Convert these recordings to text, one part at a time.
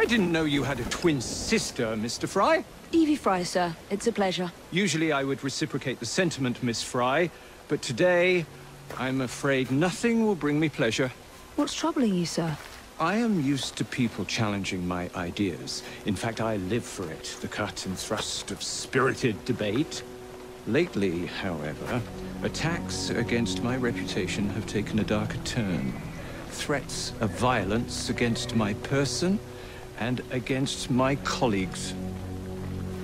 I didn't know you had a twin sister, Mr. Frye. Evie Frye, sir. It's a pleasure. Usually I would reciprocate the sentiment, Miss Frye, but today, I'm afraid nothing will bring me pleasure. What's troubling you, sir? I am used to people challenging my ideas. In fact, I live for it, the cut and thrust of spirited debate. Lately, however, attacks against my reputation have taken a darker turn. Threats of violence against my person and against my colleagues.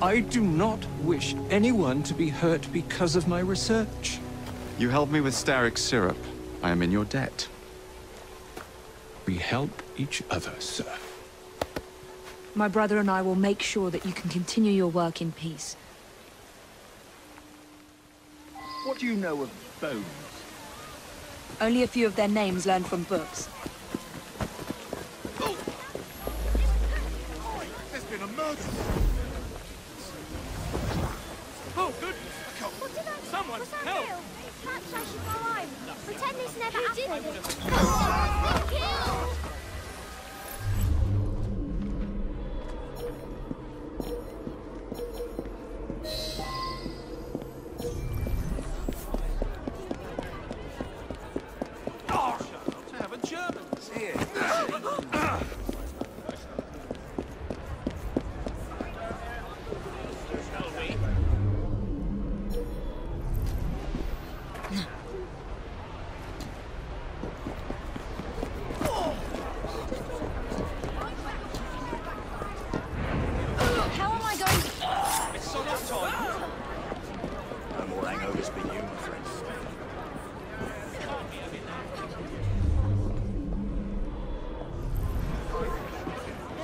I do not wish anyone to be hurt because of my research. You helped me with Starrick syrup. I am in your debt. We help each other, sir. My brother and I will make sure that you can continue your work in peace. What do you know of bones? Only a few of their names learned from books. Someone, help! Perhaps I should go home. Pretend this never happened. Kill!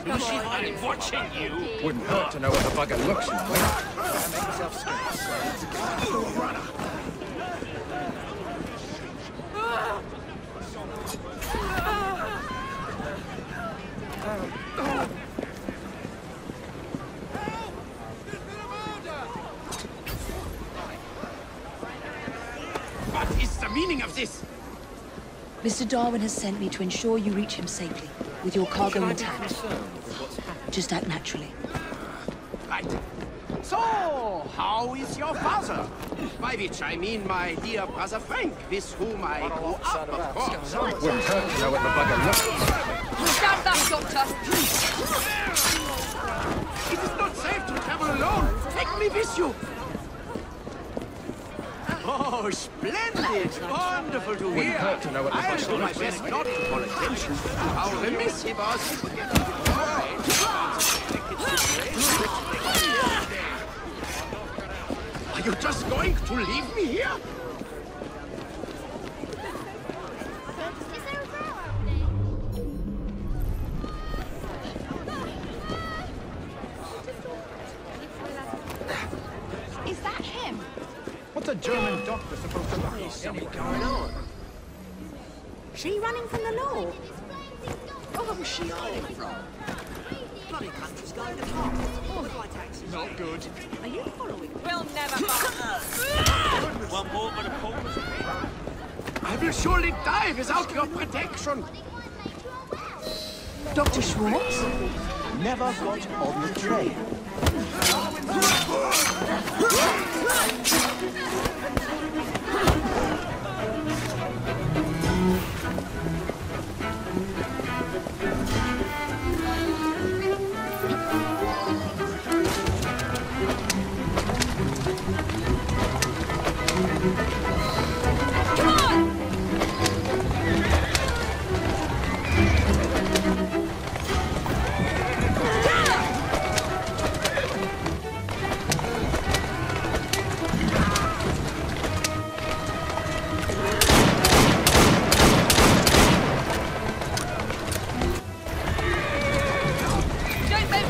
I'm watching you. Wouldn't hurt to know what the bugger looks like. What is the meaning of this? Mr. Darwin has sent me to ensure you reach him safely, with your cargo Can I be intact. Concerned with what's happened? Just act naturally. Right. So, how is your father? By which I mean my dear brother Frank, with whom I grew up, of course. Wouldn't hurt to know what the bugger looks like. Stab that, Doctor! It is not safe to travel alone. Take me with you. Oh, splendid! Wonderful to hear. hurt to know what I'll do my best not to call attention to how remiss he was. Are you just going to leave me here? A German doctor supposed to look like? Something going on. She running from the law? Oh, where's she hiding from? Bloody country's going to pot. Oh, my taxes. Not good. Are you following? We'll never find One more for the pause. I will surely die without your protection. Dr. Schwartz? Never got on the train.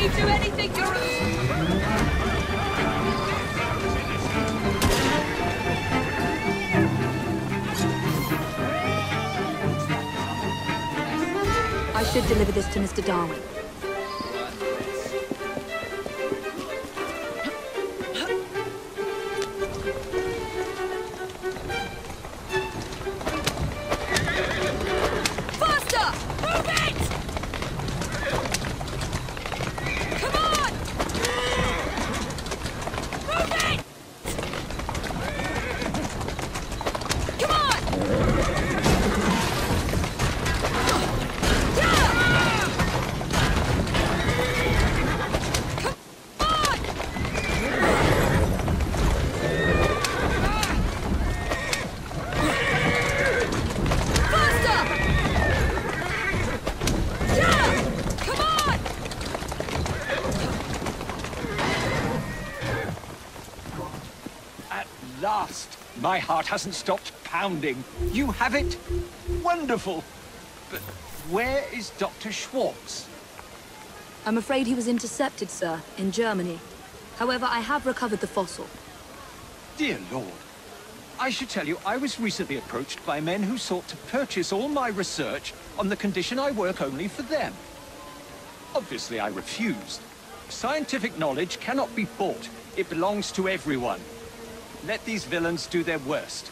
Do anything, you're... I should deliver this to Mr. Darwin. My heart hasn't stopped pounding. You have it? Wonderful. But where is Dr. Schwartz? I'm afraid he was intercepted, sir, in Germany. However, I have recovered the fossil. Dear Lord. I should tell you, I was recently approached by men who sought to purchase all my research on the condition I work only for them. Obviously, I refused. Scientific knowledge cannot be bought. It belongs to everyone. Let these villains do their worst.